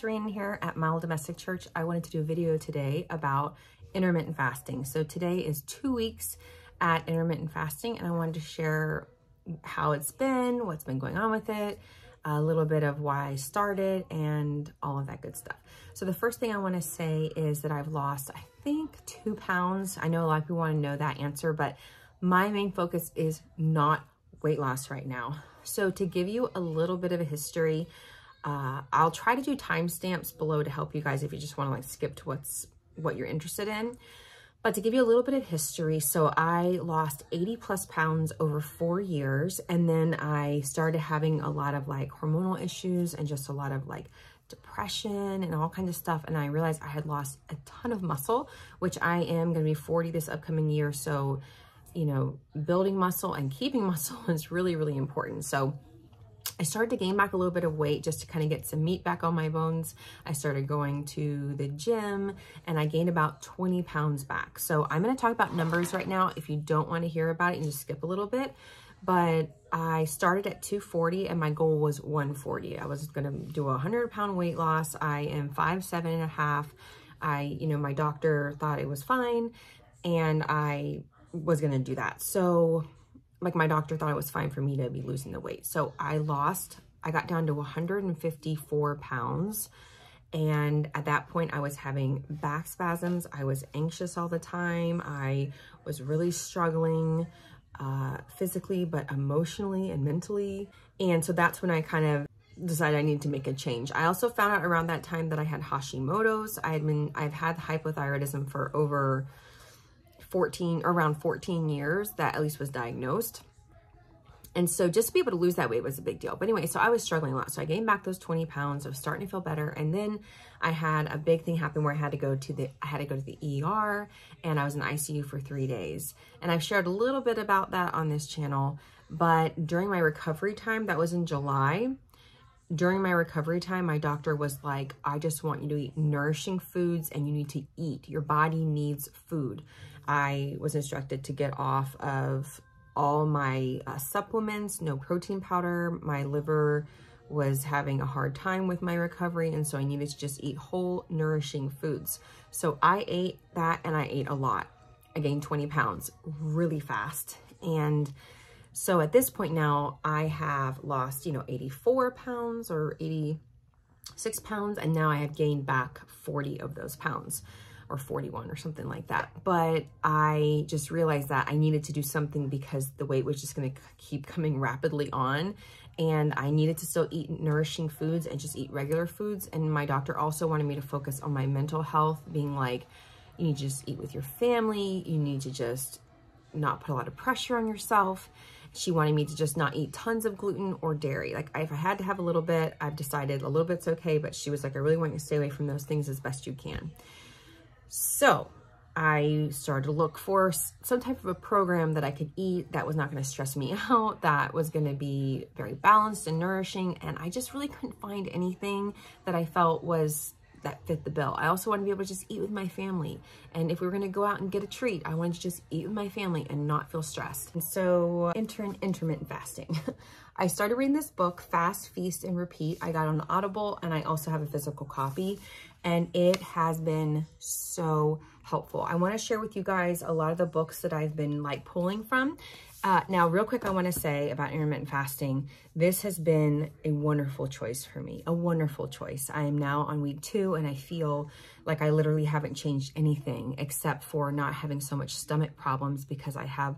it's Rhiannon here at My Little Domestic Church. I wanted to do a video today about intermittent fasting. So today is two weeks at intermittent fasting and I wanted to share how it's been, what's been going on with it, a little bit of why I started and all of that good stuff. So the first thing I want to say is that I've lost, I think two pounds. I know a lot of people want to know that answer, but my main focus is not weight loss right now. So to give you a little bit of a history, uh, I'll try to do timestamps below to help you guys if you just want to like skip to what's what you're interested in. But to give you a little bit of history, so I lost 80 plus pounds over four years. And then I started having a lot of like hormonal issues and just a lot of like depression and all kinds of stuff. And I realized I had lost a ton of muscle, which I am going to be 40 this upcoming year. So, you know, building muscle and keeping muscle is really, really important. So I started to gain back a little bit of weight just to kind of get some meat back on my bones. I started going to the gym and I gained about 20 pounds back. So I'm going to talk about numbers right now. If you don't want to hear about it, you just skip a little bit. But I started at 240 and my goal was 140. I was going to do a 100 pound weight loss. I am five, seven and a half. I, you know, my doctor thought it was fine and I was going to do that. So like my doctor thought it was fine for me to be losing the weight. So I lost, I got down to 154 pounds. And at that point, I was having back spasms. I was anxious all the time. I was really struggling uh, physically, but emotionally and mentally. And so that's when I kind of decided I needed to make a change. I also found out around that time that I had Hashimoto's. I had been, I've had hypothyroidism for over 14, around 14 years that at least was diagnosed. And so just to be able to lose that weight was a big deal. But anyway, so I was struggling a lot. So I gained back those 20 pounds. I was starting to feel better. And then I had a big thing happen where I had to go to the, I had to go to the ER and I was in ICU for three days. And I've shared a little bit about that on this channel. But during my recovery time, that was in July, during my recovery time, my doctor was like, I just want you to eat nourishing foods and you need to eat. Your body needs food. I was instructed to get off of all my uh, supplements, no protein powder. My liver was having a hard time with my recovery, and so I needed to just eat whole, nourishing foods. So I ate that, and I ate a lot. I gained 20 pounds really fast. And so at this point now, I have lost, you know, 84 pounds or 86 pounds, and now I have gained back 40 of those pounds or 41 or something like that. But I just realized that I needed to do something because the weight was just going to keep coming rapidly on. And I needed to still eat nourishing foods and just eat regular foods. And my doctor also wanted me to focus on my mental health, being like, you need to just eat with your family. You need to just not put a lot of pressure on yourself. She wanted me to just not eat tons of gluten or dairy. Like if I had to have a little bit, I've decided a little bit's okay, but she was like, I really want you to stay away from those things as best you can. So I started to look for some type of a program that I could eat that was not going to stress me out, that was going to be very balanced and nourishing. And I just really couldn't find anything that I felt was that fit the bill. I also want to be able to just eat with my family. And if we were going to go out and get a treat, I wanted to just eat with my family and not feel stressed. And so intern intermittent fasting. I started reading this book, Fast, Feast, and Repeat. I got on Audible and I also have a physical copy and it has been so helpful. I want to share with you guys a lot of the books that I've been like pulling from. Uh, now, real quick, I want to say about intermittent fasting, this has been a wonderful choice for me, a wonderful choice. I am now on week two and I feel like I literally haven't changed anything except for not having so much stomach problems because I have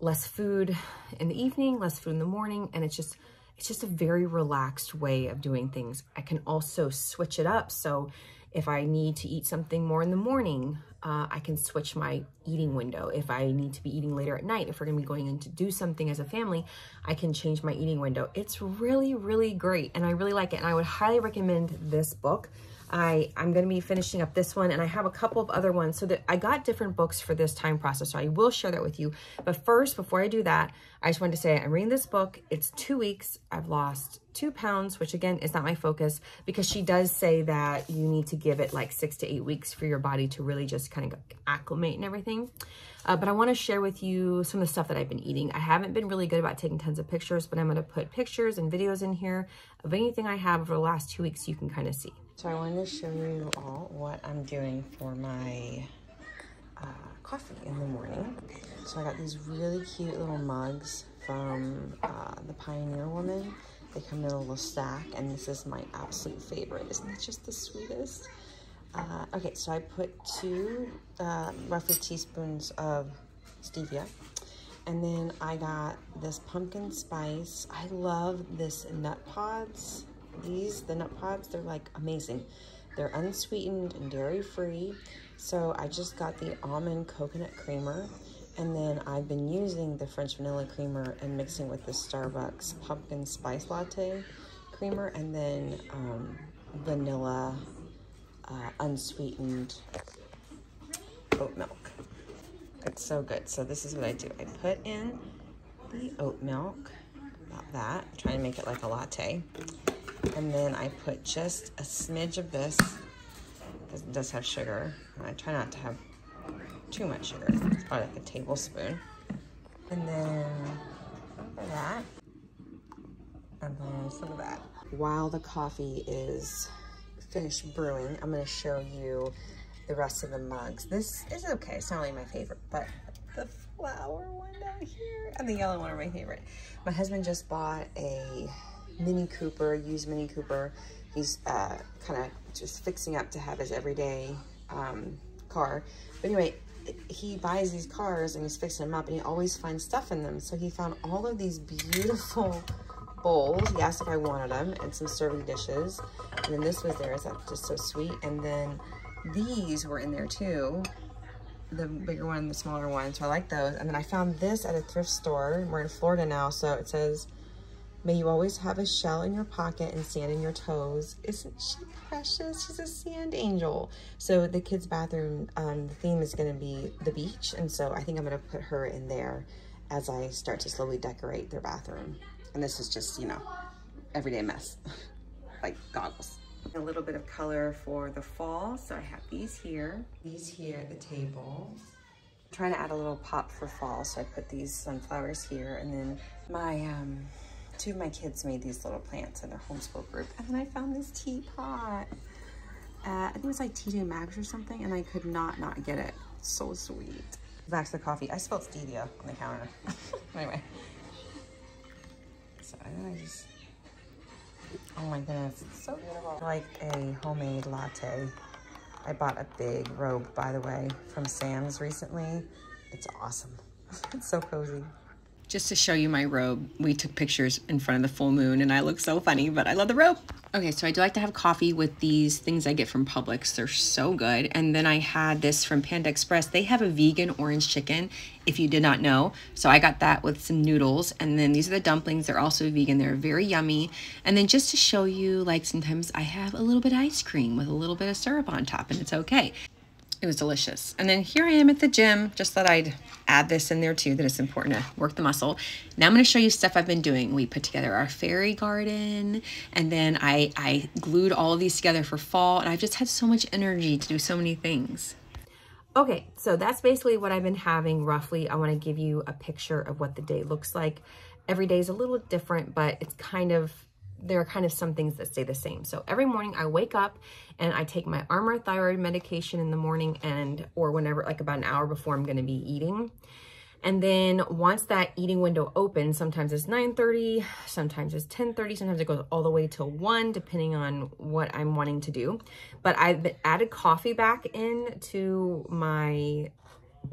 less food in the evening, less food in the morning, and it's just it's just a very relaxed way of doing things. I can also switch it up. So if I need to eat something more in the morning, uh, I can switch my eating window. If I need to be eating later at night, if we're gonna be going in to do something as a family, I can change my eating window. It's really, really great and I really like it. And I would highly recommend this book. I, I'm going to be finishing up this one and I have a couple of other ones. So that I got different books for this time process. So I will share that with you. But first, before I do that, I just wanted to say I'm reading this book. It's two weeks. I've lost two pounds, which again is not my focus because she does say that you need to give it like six to eight weeks for your body to really just kind of acclimate and everything. Uh, but I want to share with you some of the stuff that I've been eating. I haven't been really good about taking tons of pictures, but I'm going to put pictures and videos in here of anything I have over the last two weeks you can kind of see. So I wanted to show you all what I'm doing for my uh, coffee in the morning. So I got these really cute little mugs from uh, the Pioneer Woman. They come in a little stack, and this is my absolute favorite. Isn't it just the sweetest? Uh, okay, so I put two uh, roughly teaspoons of stevia. And then I got this pumpkin spice. I love this nut pods. These, the nut pods, they're like amazing. They're unsweetened and dairy free. So I just got the almond coconut creamer. And then I've been using the French vanilla creamer and mixing with the Starbucks pumpkin spice latte creamer and then um, vanilla uh, unsweetened oat milk. It's so good. So this is what I do. I put in the oat milk, about that, I'm trying to make it like a latte. And then I put just a smidge of this, it does have sugar. I try not to have too much sugar. It's probably like a tablespoon. And then that, and then some of that. While the coffee is finished brewing, I'm gonna show you the rest of the mugs. This is okay, it's not really my favorite, but the flower one down here and the yellow one are my favorite. My husband just bought a Mini Cooper, used Mini Cooper. He's uh, kind of just fixing up to have his everyday um, car. But anyway, he buys these cars and he's fixing them up and he always finds stuff in them. So he found all of these beautiful bowls. He asked if I wanted them and some serving dishes. And then this was there. Is that just so sweet? And then these were in there too. The bigger one, the smaller one. So I like those. And then I found this at a thrift store. We're in Florida now. So it says, may you always have a shell in your pocket and sand in your toes. Isn't she precious? She's a sand angel. So the kids' bathroom, um, the theme is going to be the beach. And so I think I'm going to put her in there as I start to slowly decorate their bathroom. And this is just, you know, everyday mess, like goggles. A little bit of color for the fall. So I have these here, these here at the table. I'm trying to add a little pop for fall. So I put these sunflowers here and then my, um, two of my kids made these little plants in their homeschool group. And then I found this teapot. Uh, I think it was like TJ Maxx or something, and I could not not get it. So sweet. Back to the coffee. I spilled stevia on the counter. anyway, so then I just, oh my goodness, it's so beautiful. Like a homemade latte. I bought a big robe, by the way, from Sam's recently. It's awesome. it's so cozy just to show you my robe, we took pictures in front of the full moon and I look so funny, but I love the robe. Okay, so I do like to have coffee with these things I get from Publix. They're so good. And then I had this from Panda Express. They have a vegan orange chicken, if you did not know. So I got that with some noodles. And then these are the dumplings. They're also vegan. They're very yummy. And then just to show you, like sometimes I have a little bit of ice cream with a little bit of syrup on top and it's okay. It was delicious. And then here I am at the gym. Just thought I'd add this in there too, that it's important to work the muscle. Now I'm going to show you stuff I've been doing. We put together our fairy garden and then I, I glued all of these together for fall and I've just had so much energy to do so many things. Okay, so that's basically what I've been having roughly. I want to give you a picture of what the day looks like. Every day is a little different, but it's kind of there are kind of some things that stay the same. So every morning I wake up and I take my Armour thyroid medication in the morning and or whenever like about an hour before I'm going to be eating. And then once that eating window opens, sometimes it's 9.30, sometimes it's 10.30, sometimes it goes all the way to 1, depending on what I'm wanting to do. But I've added coffee back into my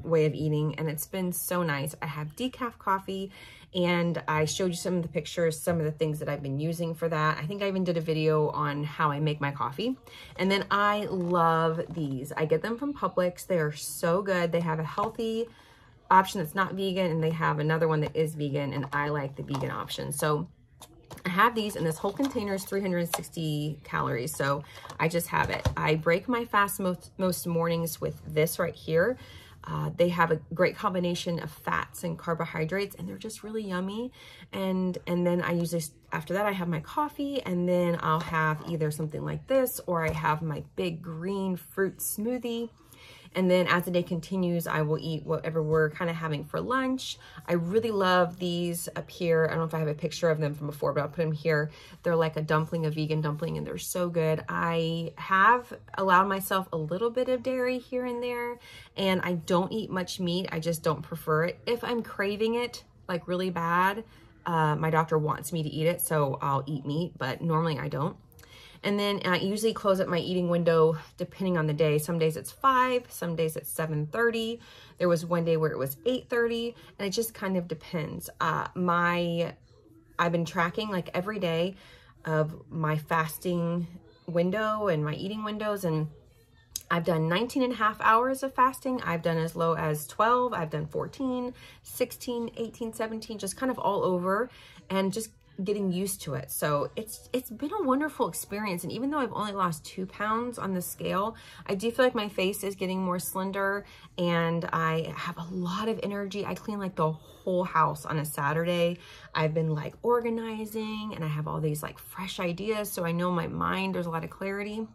way of eating and it's been so nice. I have decaf coffee and I showed you some of the pictures, some of the things that I've been using for that. I think I even did a video on how I make my coffee. And then I love these. I get them from Publix. They are so good. They have a healthy option that's not vegan and they have another one that is vegan and I like the vegan option. So I have these and this whole container is 360 calories. So I just have it. I break my fast most, most mornings with this right here. Uh, they have a great combination of fats and carbohydrates and they're just really yummy. And, and then I usually, after that, I have my coffee and then I'll have either something like this or I have my big green fruit smoothie. And then as the day continues, I will eat whatever we're kind of having for lunch. I really love these up here. I don't know if I have a picture of them from before, but I'll put them here. They're like a dumpling, a vegan dumpling, and they're so good. I have allowed myself a little bit of dairy here and there, and I don't eat much meat. I just don't prefer it. If I'm craving it like really bad, uh, my doctor wants me to eat it, so I'll eat meat, but normally I don't. And then I usually close up my eating window depending on the day. Some days it's 5, some days it's 7.30. There was one day where it was 8.30 and it just kind of depends. Uh, my, I've been tracking like every day of my fasting window and my eating windows and I've done 19 and a half hours of fasting. I've done as low as 12. I've done 14, 16, 18, 17, just kind of all over and just getting used to it. So it's it's been a wonderful experience. And even though I've only lost two pounds on the scale, I do feel like my face is getting more slender and I have a lot of energy. I clean like the whole house on a Saturday. I've been like organizing and I have all these like fresh ideas. So I know my mind, there's a lot of clarity.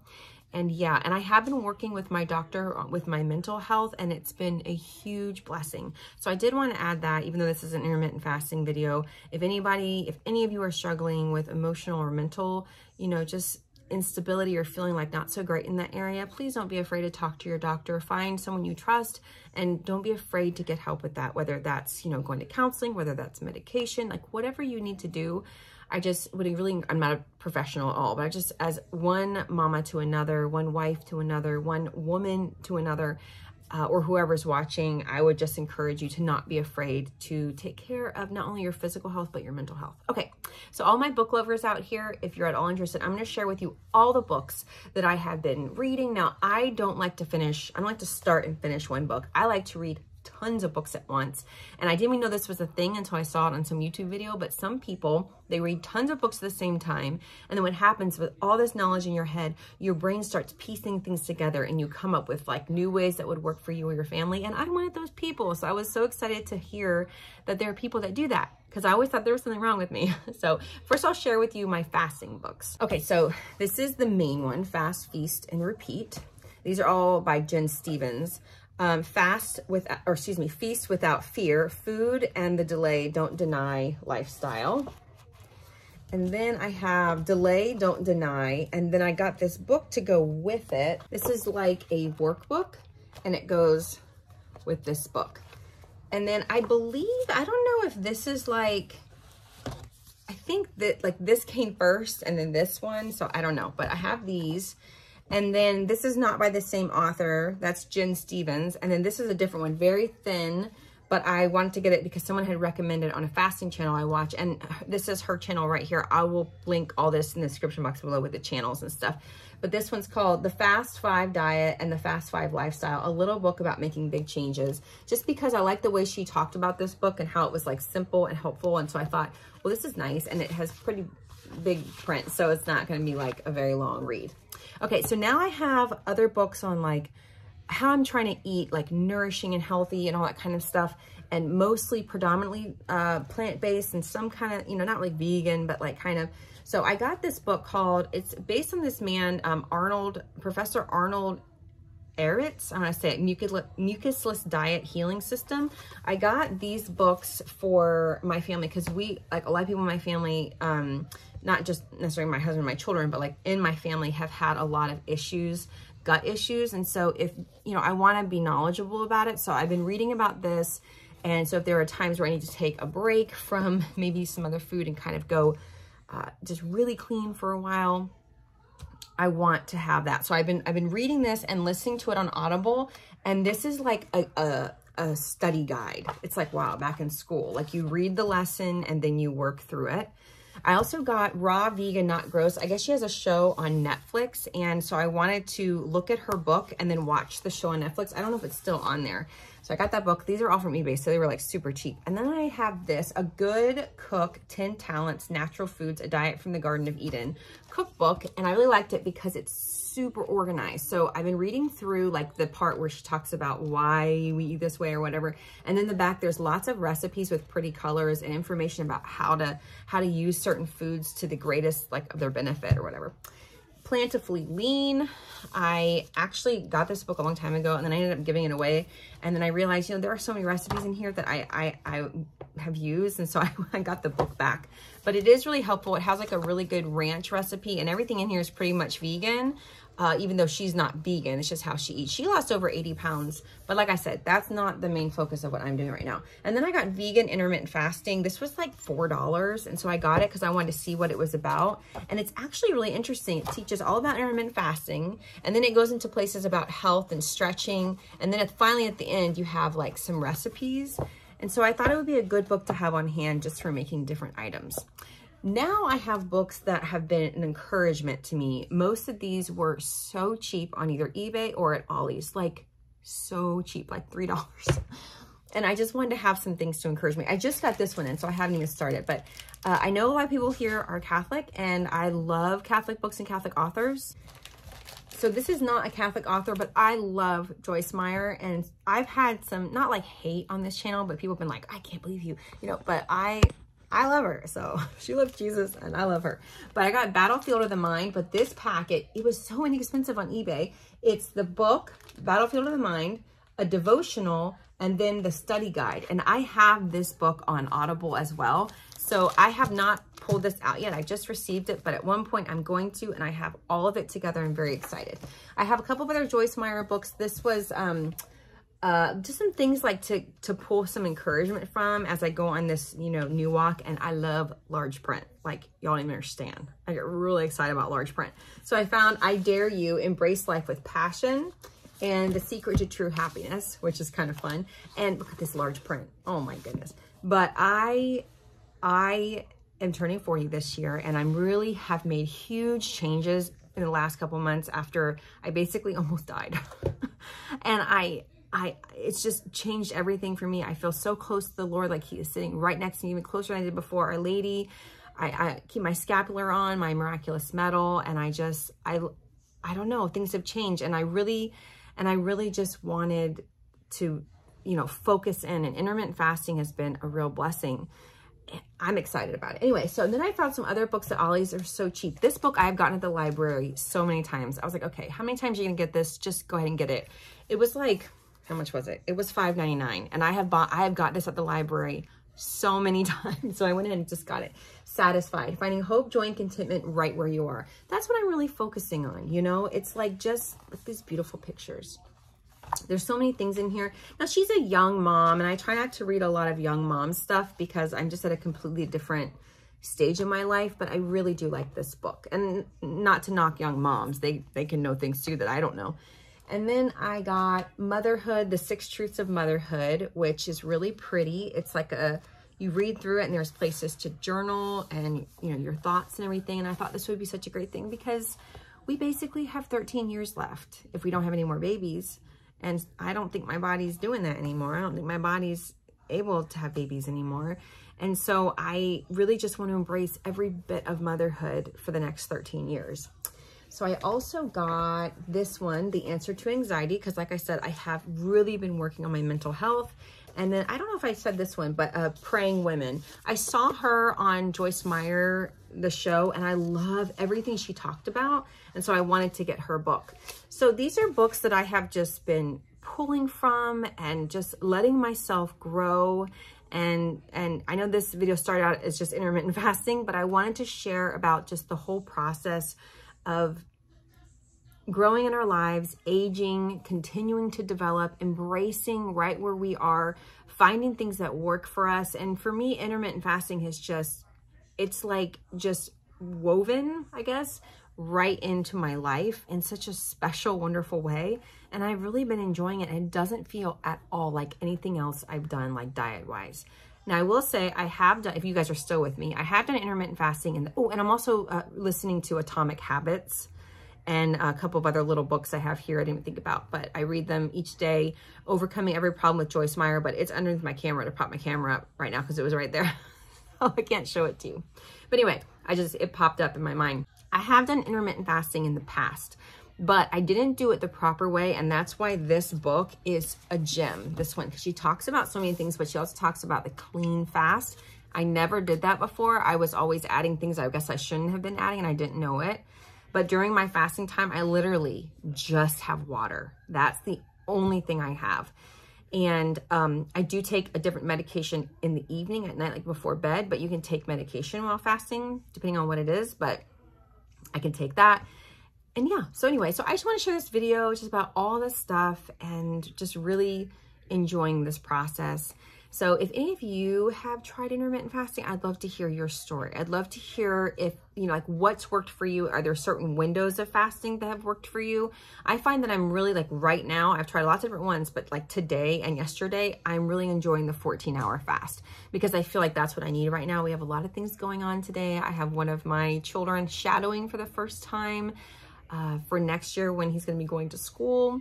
And yeah, and I have been working with my doctor uh, with my mental health and it's been a huge blessing. So I did want to add that even though this is an intermittent fasting video, if anybody, if any of you are struggling with emotional or mental, you know, just instability or feeling like not so great in that area, please don't be afraid to talk to your doctor. Find someone you trust and don't be afraid to get help with that, whether that's, you know, going to counseling, whether that's medication, like whatever you need to do I just would really, I'm not a professional at all, but I just, as one mama to another, one wife to another, one woman to another, uh, or whoever's watching, I would just encourage you to not be afraid to take care of not only your physical health, but your mental health. Okay, so all my book lovers out here, if you're at all interested, I'm gonna share with you all the books that I have been reading. Now, I don't like to finish, I don't like to start and finish one book. I like to read tons of books at once. And I didn't even know this was a thing until I saw it on some YouTube video, but some people, they read tons of books at the same time. And then what happens with all this knowledge in your head, your brain starts piecing things together and you come up with like new ways that would work for you or your family. And I'm one of those people. So I was so excited to hear that there are people that do that because I always thought there was something wrong with me. So first I'll share with you my fasting books. Okay, so this is the main one, Fast, Feast, and Repeat. These are all by Jen Stevens um, fast with, or excuse me, feast without fear, food and the delay, don't deny lifestyle. And then I have delay, don't deny. And then I got this book to go with it. This is like a workbook and it goes with this book. And then I believe, I don't know if this is like, I think that like this came first and then this one. So I don't know, but I have these and then this is not by the same author. That's Jen Stevens. And then this is a different one, very thin, but I wanted to get it because someone had recommended on a fasting channel I watch. And this is her channel right here. I will link all this in the description box below with the channels and stuff. But this one's called The Fast Five Diet and the Fast Five Lifestyle, a little book about making big changes. Just because I like the way she talked about this book and how it was like simple and helpful. And so I thought, well, this is nice. And it has pretty big print, so it's not going to be like a very long read. Okay, so now I have other books on like how I'm trying to eat like nourishing and healthy and all that kind of stuff and mostly predominantly uh, plant-based and some kind of, you know, not like vegan, but like kind of, so I got this book called, it's based on this man, um, Arnold, Professor Arnold Ehret, I'm gonna say it, mucusless diet healing system. I got these books for my family because we, like a lot of people in my family, um, not just necessarily my husband, my children, but like in my family have had a lot of issues, gut issues. And so if, you know, I want to be knowledgeable about it. So I've been reading about this. And so if there are times where I need to take a break from maybe some other food and kind of go uh, just really clean for a while, I want to have that. So I've been, I've been reading this and listening to it on Audible. And this is like a, a a study guide. It's like, wow, back in school. Like you read the lesson and then you work through it. I also got Raw Vegan Not Gross. I guess she has a show on Netflix. And so I wanted to look at her book and then watch the show on Netflix. I don't know if it's still on there. So I got that book. These are all from eBay, so they were like super cheap. And then I have this, A Good Cook, 10 Talents, Natural Foods, A Diet from the Garden of Eden cookbook. And I really liked it because it's super organized. So I've been reading through like the part where she talks about why we eat this way or whatever. And then the back, there's lots of recipes with pretty colors and information about how to, how to use certain foods to the greatest like of their benefit or whatever. Plantifully Lean. I actually got this book a long time ago and then I ended up giving it away. And then I realized, you know, there are so many recipes in here that I, I, I have used. And so I, I got the book back. But it is really helpful. It has like a really good ranch recipe and everything in here is pretty much vegan uh, even though she's not vegan. It's just how she eats. She lost over 80 pounds. But like I said, that's not the main focus of what I'm doing right now. And then I got vegan intermittent fasting. This was like $4. And so I got it because I wanted to see what it was about. And it's actually really interesting. It teaches all about intermittent fasting. And then it goes into places about health and stretching. And then at, finally at the end, you have like some recipes. And so I thought it would be a good book to have on hand just for making different items. Now I have books that have been an encouragement to me. Most of these were so cheap on either eBay or at Ollie's, like so cheap, like $3. And I just wanted to have some things to encourage me. I just got this one in, so I haven't even started. But uh, I know a lot of people here are Catholic, and I love Catholic books and Catholic authors. So this is not a Catholic author, but I love Joyce Meyer. And I've had some, not like hate on this channel, but people have been like, I can't believe you, you know, but I I love her. So she loves Jesus and I love her. But I got Battlefield of the Mind. But this packet, it was so inexpensive on eBay. It's the book, Battlefield of the Mind, a devotional, and then the study guide. And I have this book on Audible as well. So I have not pulled this out yet. I just received it, but at one point I'm going to, and I have all of it together. I'm very excited. I have a couple of other Joyce Meyer books. This was um, uh, just some things like to, to pull some encouragement from as I go on this, you know, new walk. And I love large print. Like y'all don't even understand. I get really excited about large print. So I found I Dare You, Embrace Life with Passion and The Secret to True Happiness, which is kind of fun. And look at this large print. Oh my goodness. But I, I am turning 40 this year and I'm really have made huge changes in the last couple months after I basically almost died. and I, I, it's just changed everything for me. I feel so close to the Lord, like he is sitting right next to me, even closer than I did before. Our Lady, I, I keep my scapular on, my miraculous medal, and I just, I, I don't know, things have changed. And I really, and I really just wanted to, you know, focus in and intermittent fasting has been a real blessing. I'm excited about it. Anyway, so then I found some other books at Ollie's are so cheap. This book I've gotten at the library so many times. I was like, okay, how many times are you gonna get this? Just go ahead and get it. It was like how much was it? It was $5.99. And I have bought, I have got this at the library so many times. So I went ahead and just got it. Satisfied, finding hope, joy, and contentment right where you are. That's what I'm really focusing on. You know, it's like just these beautiful pictures. There's so many things in here. Now she's a young mom and I try not to read a lot of young mom stuff because I'm just at a completely different stage in my life, but I really do like this book. And not to knock young moms. They, they can know things too that I don't know. And then I got Motherhood, The Six Truths of Motherhood, which is really pretty. It's like a, you read through it and there's places to journal and, you know, your thoughts and everything. And I thought this would be such a great thing because we basically have 13 years left if we don't have any more babies. And I don't think my body's doing that anymore. I don't think my body's able to have babies anymore. And so I really just want to embrace every bit of motherhood for the next 13 years. So I also got this one, The Answer to Anxiety, because like I said, I have really been working on my mental health. And then I don't know if I said this one, but uh, Praying Women. I saw her on Joyce Meyer, the show, and I love everything she talked about. And so I wanted to get her book. So these are books that I have just been pulling from and just letting myself grow and and I know this video started out as just intermittent fasting, but I wanted to share about just the whole process of growing in our lives, aging, continuing to develop, embracing right where we are, finding things that work for us. And for me, intermittent fasting has just, it's like just woven, I guess, right into my life in such a special, wonderful way. And I've really been enjoying it. And it doesn't feel at all like anything else I've done, like diet wise. Now, I will say I have done, if you guys are still with me, I have done intermittent fasting. And oh, and I'm also uh, listening to Atomic Habits. and a couple of other little books I have here I didn't think about, but I read them each day. Overcoming Every Problem with Joyce Meyer, but it's underneath my camera to prop my camera up right now because it was right there. so I can't show it to you. But anyway, I just, it popped up in my mind. I have done intermittent fasting in the past, but I didn't do it the proper way. And that's why this book is a gem, this one, because she talks about so many things, but she also talks about the clean fast. I never did that before. I was always adding things I guess I shouldn't have been adding and I didn't know it. But during my fasting time, I literally just have water. That's the only thing I have. And um, I do take a different medication in the evening at night, like before bed, but you can take medication while fasting, depending on what it is, but I can take that. And yeah, so anyway, so I just want to share this video just about all this stuff and just really enjoying this process. So if any of you have tried intermittent fasting, I'd love to hear your story. I'd love to hear if, you know, like what's worked for you. Are there certain windows of fasting that have worked for you? I find that I'm really like right now, I've tried lots of different ones, but like today and yesterday, I'm really enjoying the 14 hour fast because I feel like that's what I need right now. We have a lot of things going on today. I have one of my children shadowing for the first time uh, for next year when he's going to be going to school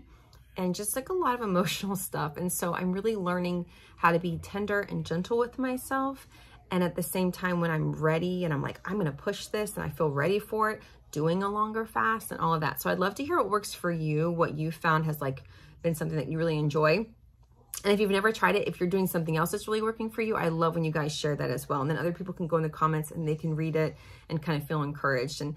and just like a lot of emotional stuff. And so I'm really learning how to be tender and gentle with myself. And at the same time, when I'm ready and I'm like, I'm going to push this and I feel ready for it, doing a longer fast and all of that. So I'd love to hear what works for you, what you found has like been something that you really enjoy. And if you've never tried it, if you're doing something else that's really working for you, I love when you guys share that as well. And then other people can go in the comments and they can read it and kind of feel encouraged. And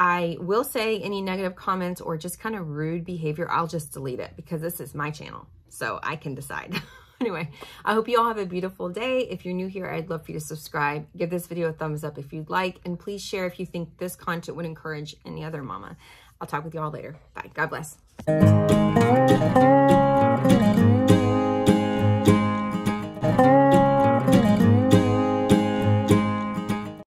I will say any negative comments or just kind of rude behavior, I'll just delete it because this is my channel. So I can decide. anyway, I hope you all have a beautiful day. If you're new here, I'd love for you to subscribe. Give this video a thumbs up if you'd like. And please share if you think this content would encourage any other mama. I'll talk with you all later. Bye. God bless.